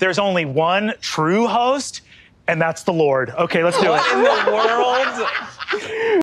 There's only one true host, and that's the Lord. Okay, let's do it. in the world?